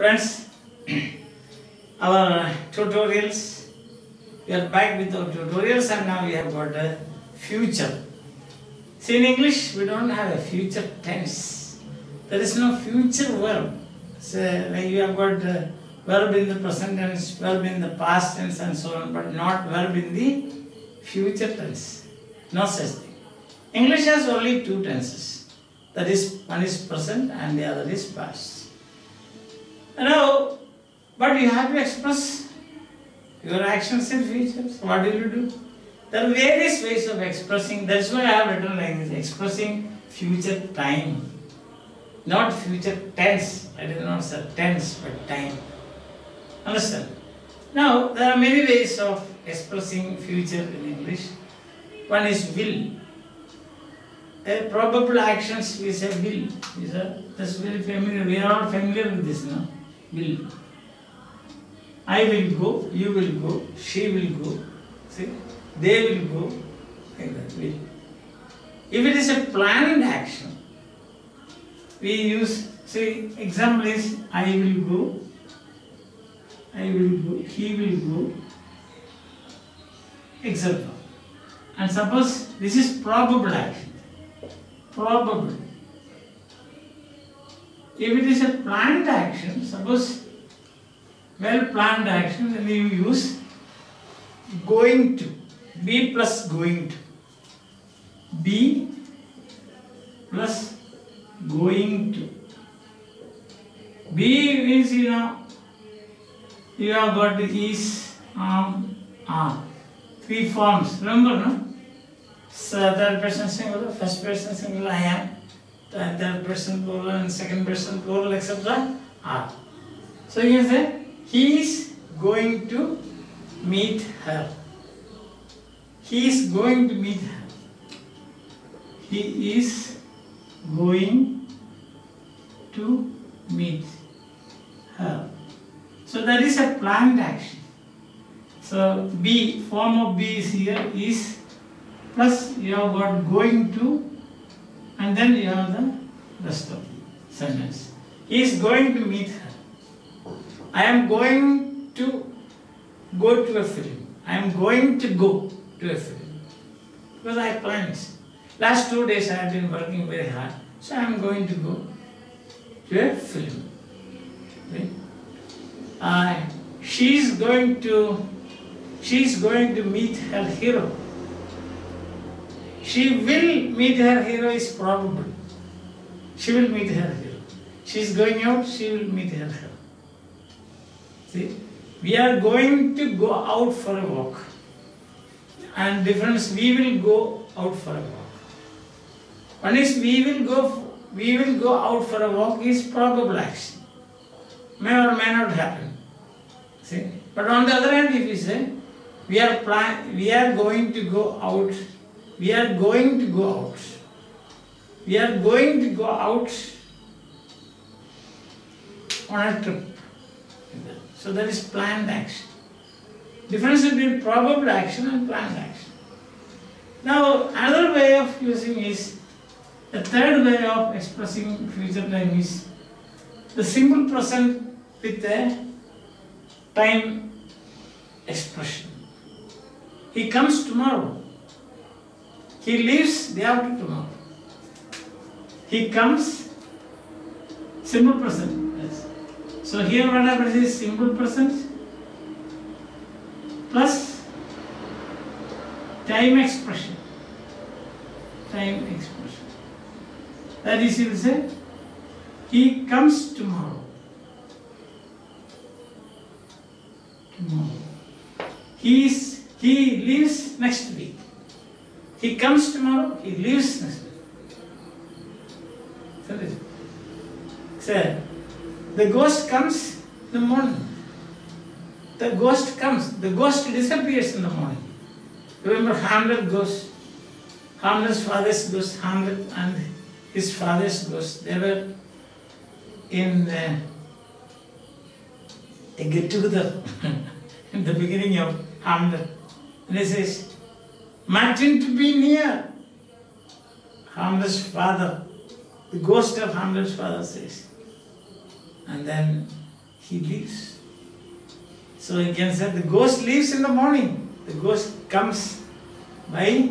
Friends, our tutorials, we are back with our tutorials and now we have got a future. See in English, we don't have a future tense. There is no future verb. So like you have got uh, verb in the present tense, verb in the past tense and so on, but not verb in the future tense. No such thing. English has only two tenses. That is, one is present and the other is past. Now, but you have to express your actions in future. What will you do? There are various ways of expressing. That's why I have written like this: expressing future time, not future tense. I did not say tense, but time. Understand? Now there are many ways of expressing future in English. One is will. A probable actions we say will. These are that's very familiar. We are all familiar with this now. Will. I will go, you will go, she will go, see, they will go, like that, will. If it is a planned action, we use, see, example is I will go, I will go, he will go, etc. And suppose this is probable action, probable. If it is a planned action, suppose well planned action, then you use going to, be plus going to. Be plus going to. Be means you know, you have got is, um, are. Three forms, remember no? So third person singular, first person singular, I am. Third third person plural and second person plural, etc. are. So you can say, he is going to meet her. He is going to meet her. He is going to meet her. So that is a planned action. So B, form of B is here is plus you have got going to and then you have the rest of the sentence. He is going to meet her. I am going to go to a film. I am going to go to a film. Because I planned it. Last two days I have been working very hard. So I am going to go to a film. Okay? Uh, she is going to she is going to meet her hero. She will meet her hero is probable. She will meet her hero. She is going out, she will meet her hero. See, we are going to go out for a walk. And difference, we will go out for a walk. One is we will go, we will go out for a walk is probable action. May or may not happen. See, but on the other hand, if we say we are plan, we are going to go out, we are going to go out. We are going to go out on a trip. So that is planned action. Difference between probable action and planned action. Now another way of using is the third way of expressing future time is the simple present with a time expression. He comes tomorrow. He leaves day after tomorrow. He comes simple present. Yes. So here what happens is simple present plus time expression. Time expression. That is, you will say, he comes tomorrow. Tomorrow. He is he leaves next week. He comes tomorrow, he leaves next week. So, the ghost comes in the morning. The ghost comes, the ghost disappears in the morning. Remember Hamlet ghost? Hamlet's father's ghost, Hamlet and his father's ghost, they were in uh, a get together in the beginning of Hamlet. And he says, Martin to be near. Hamlet's father, the ghost of Hamlet's father says. And then he leaves. So can say the ghost leaves in the morning, the ghost comes by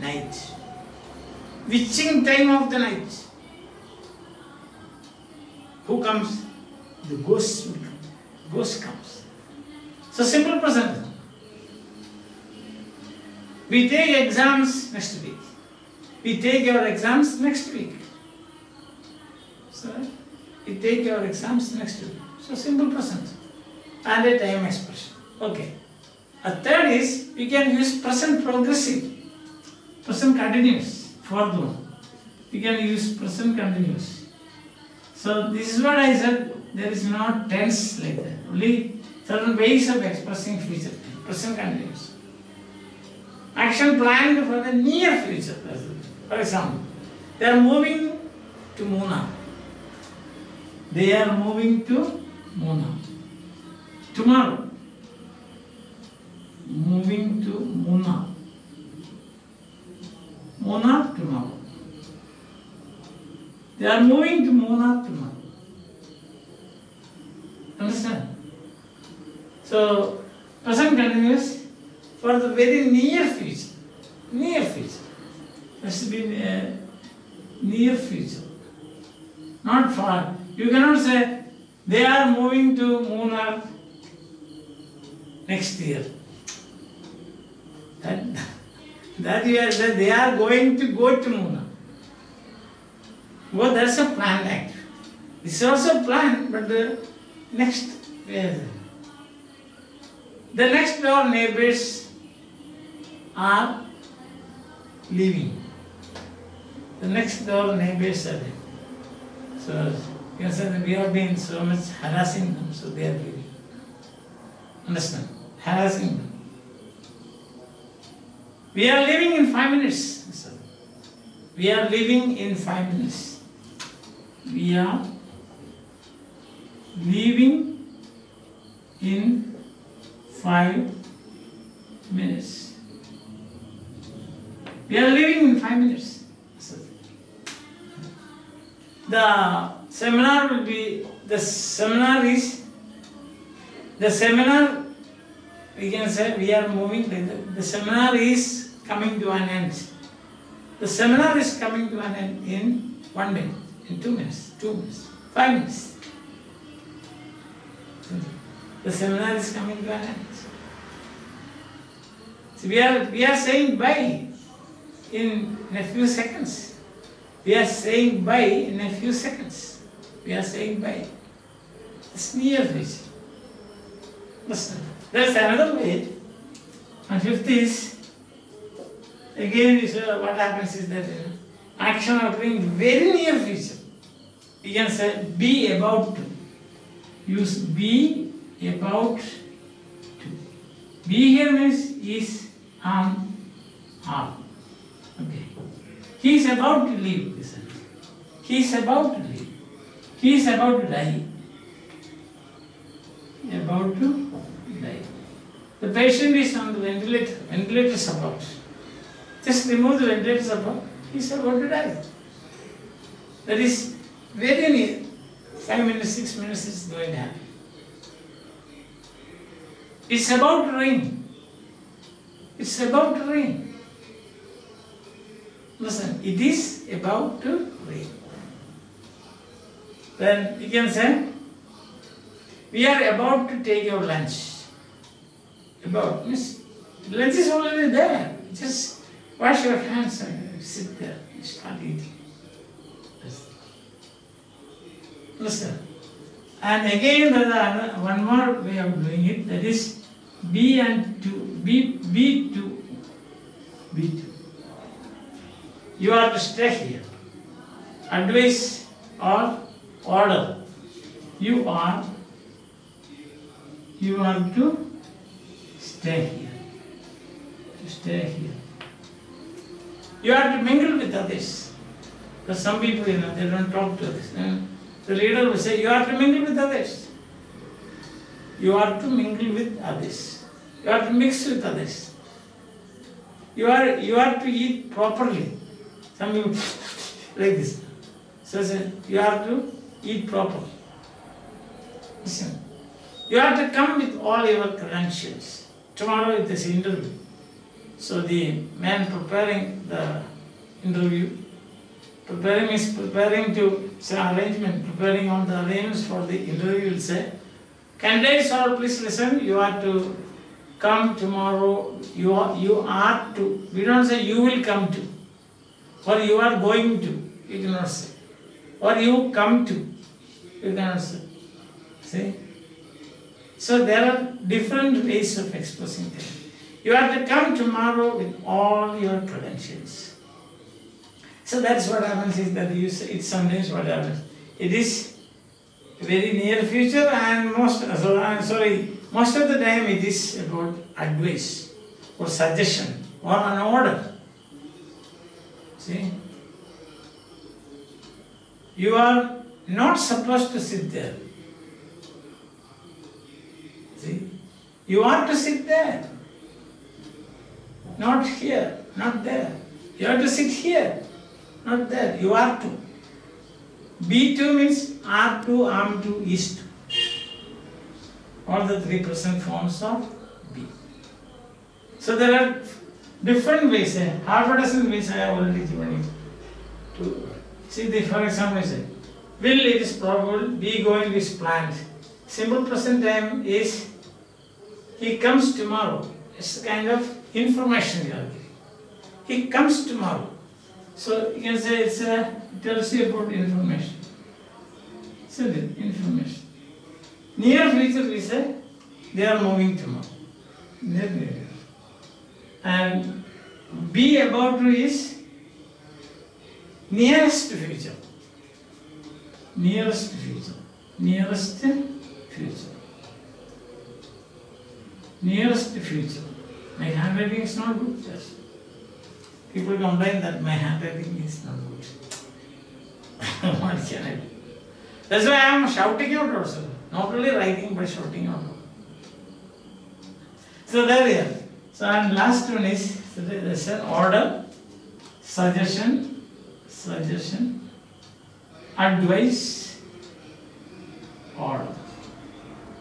night. Witching time of the night. Who comes? The ghost will come. Ghost comes. So simple present. We take exams next week. We take your exams next week. So we take your exams next week. So simple present. And a time expression. Okay. A third is we can use present progressive. Present continuous. Fourth one. We can use present continuous. So this is what I said. There is no tense like that. Only certain ways of expressing future. Present continuous. Action planned for the near future. For example, they are moving to Munnar. They are moving to Munnar. Tomorrow, moving to Munnar. Munnar tomorrow. They are moving to Munnar tomorrow. Understand? So, present continuous for the very near future. Near future. Has to be uh, near future. Not far. You cannot say they are moving to Munnar next year. That, that you are that they are going to go to Munnar. Well, that's a planned act. This is also planned, but the next where? The next door neighbors are leaving. The next door neighbors are there. So you that we have been so much harassing them, so they are leaving. Understand? Harassing them. We are leaving in five minutes. We are leaving in five minutes. We are leaving in five minutes. We are leaving in five minutes. The seminar will be, the seminar is, the seminar, we can say we are moving, the, the seminar is coming to an end. The seminar is coming to an end in one minute, in two minutes, two minutes, five minutes. The seminar is coming to an end. So we are, we are saying bye in, in a few seconds. We are saying bye in a few seconds. We are saying bye. It's near future. Listen, there's another way. And fifth is, again, is, uh, what happens is that action occurring very near future. You can say be about to. Use be about to. Be here means is on are. Okay. He is about to leave. Listen. He is about to leave. He is about to die. About to die. The patient is on the ventilator. Ventilator support. Just remove the ventilator support. He is about to die. That is very near. Five minutes, six minutes is going to happen. It's about to rain. It's about to rain. Listen, it is about to rain. Then you can say, we are about to take your lunch. About, means lunch is already there. Just wash your hands and sit there and start eating. Listen. And again, one more way of doing it, that is be and to, be, be to, be to. You are to stay here. Advice or order. You are, you are to stay here. To stay here. You are to mingle with others. Because some people, you know, they don't talk to others. The leader will say, you are to mingle with others. You are to mingle with others. You are to mix with others. You are, you are to eat properly. Some people like this. So you have to eat properly. Listen. You have to come with all your credentials. Tomorrow it is interview. So the man preparing the interview, preparing is preparing to say arrangement, preparing on the arrangements for the interview will say, candidates all please listen, you are to come tomorrow, you are, you are to, we don't say you will come to, or you are going to, you cannot say, or you come to, you cannot say. See? So there are different ways of expressing things. You have to come tomorrow with all your credentials. So that's what happens is that you say, it's sometimes what happens. It is very near future and most, so I'm sorry, most of the time it is about advice or suggestion or an order. See? You are not supposed to sit there. See? You are to sit there. Not here, not there. You have to sit here, not there. You are to. B2 means R2, AM2, is to. All the three present forms of B. So there are different ways. eh, Half a dozen ways I have already given. See the, for example, say, will it is probable, be going this planned. Simple present time is he comes tomorrow. It's kind of information giving. He comes tomorrow. So you can say it's a, it tells you about information. Isn't it? Information. Near future we say they are moving tomorrow. Near future. And be about to is nearest future. Nearest future. Nearest future. Nearest future. My handwriting is not good. Yes. People complain that my handwriting is not good. what can I do? That's why I am shouting out also. Not only writing but shouting out. So there we are. So and last one is there's an order, suggestion, suggestion, advice, order.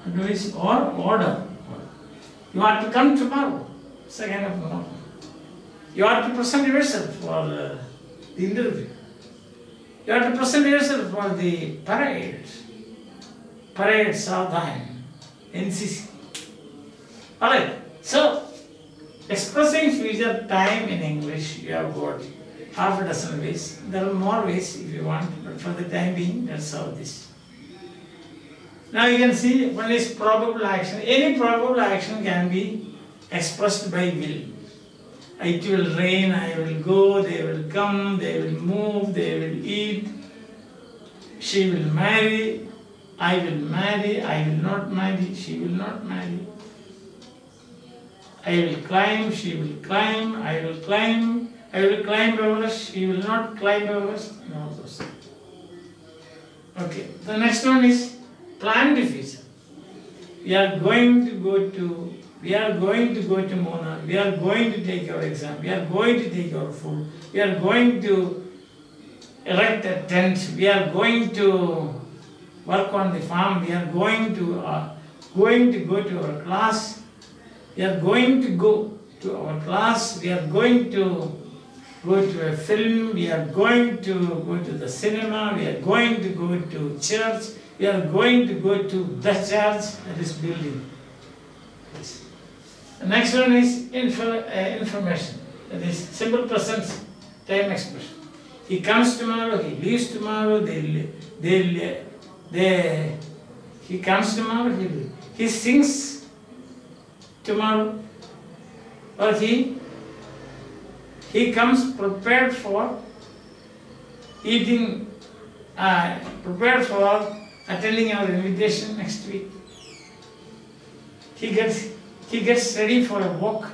Advice or order. You are to come tomorrow. Second of all. You are to present yourself for uh, the interview. You have to present yourself for the parade. Parade Sadhan, NCC. Alright, so expressing future time in English, you have got half a dozen ways. There are more ways if you want, but for the time being, that's how this. Now you can see one is probable action. Any probable action can be expressed by will. It will rain, I will go, they will come, they will move, they will eat. She will marry, I will marry, I will not marry, she will not marry. I will climb, she will climb, I will climb, I will climb Everest, she will not climb Everest, and all those things. Okay, the next one is planned future. We are going to go to, we are going to go to Munnar, we are going to take our exam, we are going to take our food, we are going to erect a tent, we are going to work on the farm, we are going to, uh, going to go to our class, we are going to go to our class, we are going to go to a film, we are going to go to the cinema, we are going to go to church, we are going to go to the church that is building. The next one is info, uh, information, that is simple present time expression. He comes tomorrow, he leaves tomorrow, they, they, they, he comes tomorrow, he, he sings tomorrow, or he he comes prepared for eating, uh, prepared for attending our invitation next week. He gets he gets ready for a walk.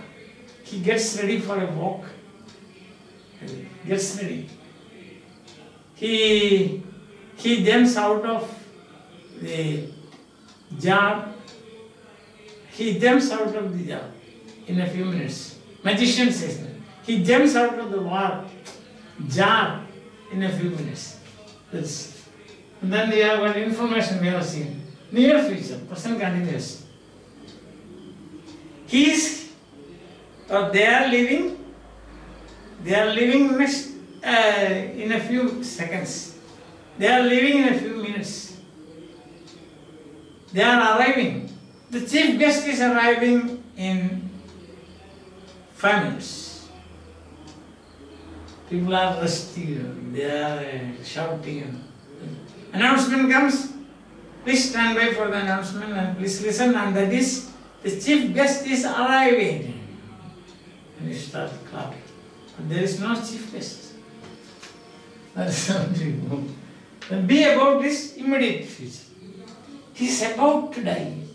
He gets ready for a walk. Gets ready. He he jumps out of the jar. He jumps out of the jar in a few minutes. Magician says that. He jumps out of the war, jar in a few minutes. That's, and then we have got information we have seen. near future, present continuous. He is, or they are living, they are living next, uh, in a few seconds. They are living in a few minutes. They are arriving. The chief guest is arriving in five minutes. People are resting, they are uh, shouting. Announcement comes. Please stand by for the announcement and please listen. And that is the chief guest is arriving. And you start clapping. But there is no chief guest. That is something. Be about this immediate future. He is about to die.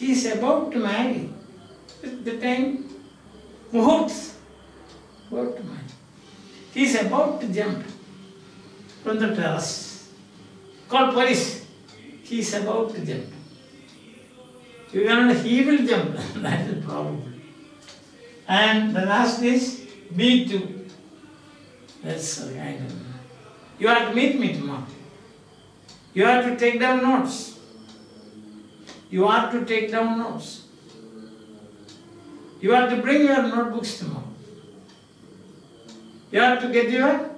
He is about to marry. The time, Muhurt, about to marry. He is about to jump from the terrace. Call police. He is about to jump. You cannot, he will jump. that is probable. And the last is B2. That's a kind of. You have to meet me tomorrow. You have to take down notes. You have to take down notes. You have to bring your notebooks tomorrow. You have to get your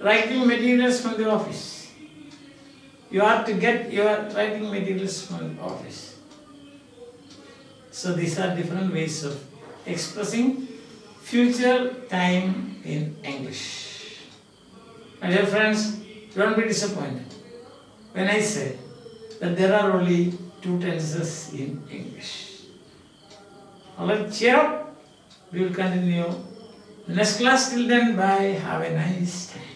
writing materials from the office. You have to get your writing materials from the office. So these are different ways of expressing future time in English. My dear friends, don't be disappointed when I say that there are only two tenses in English. Alright, cheer up. We will continue next class. Till then, bye. Have a nice time.